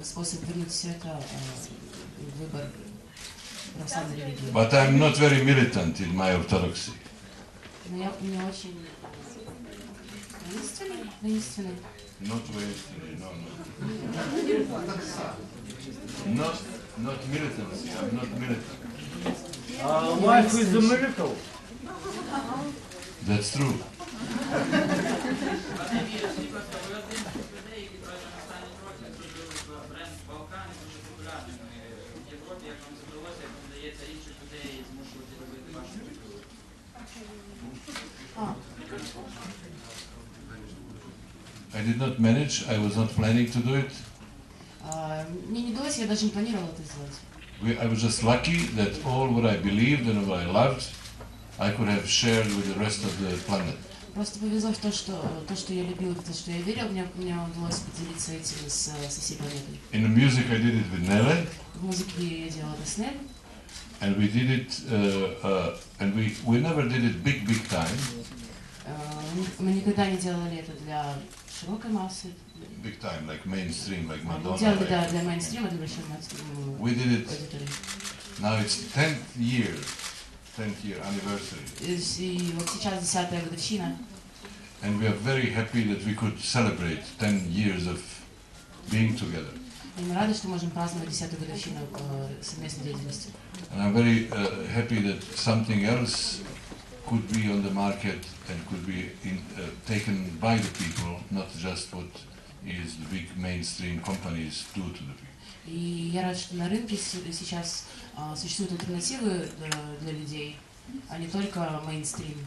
способ вернуть все это э, в выбор православной религии. But I'm not very militant in my orthodoxy. Но я не очень воинственный, воинственный. Not very, no, no. Not, not militancy. I'm not militant. Uh, life is a miracle. That's true. I did not manage. I was not planning to do it. а, мне не удалось, я даже не планировала это сделать. We, I was just lucky that all what I believed and what I loved, I could have shared with the rest of the planet. Просто повезло в то, что то, что я любила, то, что я верила, мне, мне удалось поделиться этим с, со всей планетой. In the music, I did it with Nele, В музыке я делала это с Нель, and we did it, uh, uh, and we, we never did it big, big time, э, мы никогда не делали это для широкой массы, big time, like mainstream, like мы Madonna. делали like- да, для мейнстрима, для большой массы, ну, We did it, аудитории. now it's 10th year, 10th year anniversary, И, и вот сейчас десятая годовщина, and we are very happy that we could celebrate 10 years of being together. и мы рады, что можем праздновать десятую годовщину э, совместной деятельности. And I'm very uh, happy that something else could be on the market and could be in, uh, taken by the people, not just what is the big mainstream companies do to the people. И я рад, что на рынке с- сейчас а, существуют альтернативы для, для людей, а не только мейнстрим.